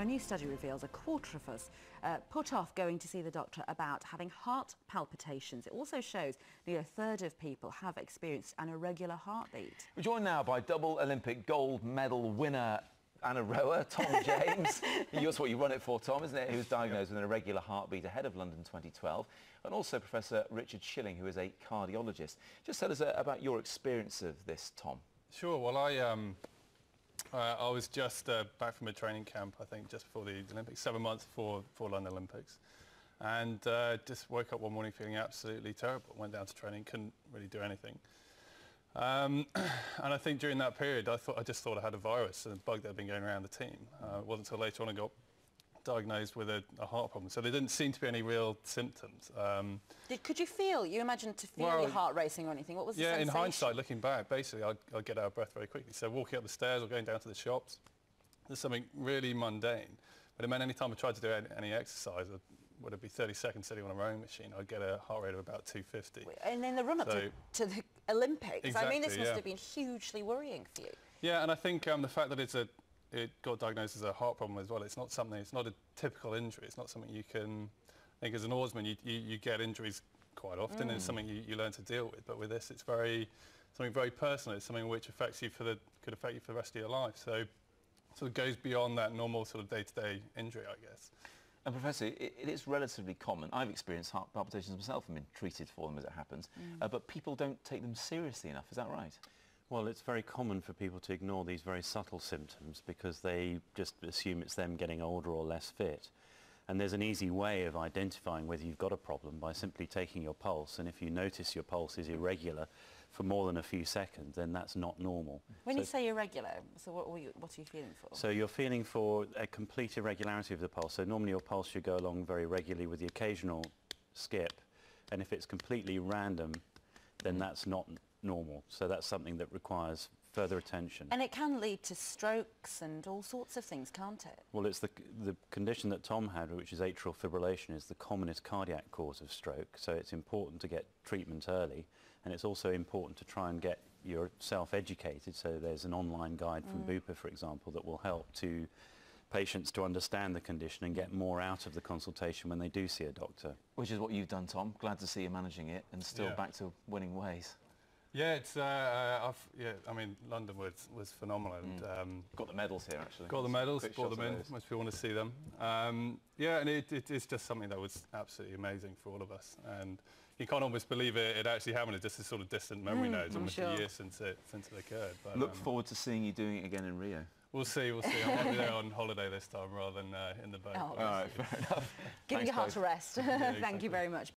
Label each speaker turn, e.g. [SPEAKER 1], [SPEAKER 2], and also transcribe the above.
[SPEAKER 1] Now, a new study reveals a quarter of us uh, put off going to see the doctor about having heart palpitations. It also shows nearly a third of people have experienced an irregular heartbeat.
[SPEAKER 2] We're joined now by double Olympic gold medal winner Anna rower, Tom James. That's what you run it for, Tom, isn't it? He was diagnosed with an irregular heartbeat ahead of London 2012. And also Professor Richard Schilling, who is a cardiologist. Just tell us uh, about your experience of this, Tom.
[SPEAKER 3] Sure. Well, I, um, uh, I was just uh, back from a training camp, I think, just before the Olympics, seven months before, before London Olympics. And uh, just woke up one morning feeling absolutely terrible. Went down to training, couldn't really do anything. Um, and I think during that period, I thought I just thought I had a virus, and a bug that had been going around the team. Uh, it wasn't until later on I got diagnosed with a, a, heart problem. So there didn't seem to be any real symptoms. Um,
[SPEAKER 1] Did, could you feel, you imagined to feel well, your heart racing or anything? What was
[SPEAKER 3] yeah,
[SPEAKER 1] the Yeah,
[SPEAKER 3] in hindsight, looking back, basically I'd, I'd, get out of breath very quickly. So walking up the stairs or going down to the shops, there's something really mundane. But it meant any time I tried to do any, any exercise, would it be 30 seconds sitting on a rowing machine, I'd get a heart rate of about 250.
[SPEAKER 1] And then the run-up so, to, to, the Olympics,
[SPEAKER 3] exactly,
[SPEAKER 1] I mean, this must
[SPEAKER 3] yeah.
[SPEAKER 1] have been hugely worrying for you.
[SPEAKER 3] Yeah, and I think um, the fact that it's a, it got diagnosed as a heart problem as well, it's not something, it's not a typical injury, it's not something you can, I think as an oarsman, you, you, you get injuries quite often, mm. and it's something you, you learn to deal with, but with this, it's very, something very personal, it's something which affects you for the, could affect you for the rest of your life. So sort of goes beyond that normal sort of day-to-day injury, I guess.
[SPEAKER 2] And Professor, it, it is relatively common. I've experienced heart palpitations myself and been treated for them as it happens, mm. uh, but people don't take them seriously enough. Is that right?
[SPEAKER 4] Well, it's very common for people to ignore these very subtle symptoms because they just assume it's them getting older or less fit. And there's an easy way of identifying whether you've got a problem by simply taking your pulse. And if you notice your pulse is irregular for more than a few seconds, then that's not normal.
[SPEAKER 1] When so, you say irregular, so what, are you, what are you feeling for?
[SPEAKER 4] So you're feeling for a complete irregularity of the pulse. So normally your pulse should go along very regularly with the occasional skip. And if it's completely random, then mm. that's not normal. So that's something that requires further attention.
[SPEAKER 1] And it can lead to strokes and all sorts of things, can't it?
[SPEAKER 4] Well, it's the, the condition that Tom had, which is atrial fibrillation, is the commonest cardiac cause of stroke. So it's important to get treatment early. And it's also important to try and get yourself educated. So there's an online guide from mm. Bupa, for example, that will help to patients to understand the condition and get more out of the consultation when they do see a doctor.
[SPEAKER 2] Which is what you've done, Tom. Glad to see you managing it and still yeah. back to winning ways.
[SPEAKER 3] Yeah, it's uh, uh yeah. I mean, London was was phenomenal. And,
[SPEAKER 2] mm. um, got the medals here actually.
[SPEAKER 3] Got the medals, brought them in. Most people want to see them. Um, yeah, and it, it is just something that was absolutely amazing for all of us. And you can't almost believe it, it actually happened. It's just a sort of distant memory mm, now. It's almost sure. a year since it since it occurred.
[SPEAKER 2] But, Look um, forward to seeing you doing it again in Rio.
[SPEAKER 3] We'll see, we'll see. I might be there on holiday this time rather than uh, in the boat.
[SPEAKER 2] Oh, all right, fair enough.
[SPEAKER 1] Giving your heart a rest. Yeah, exactly. Thank you very much.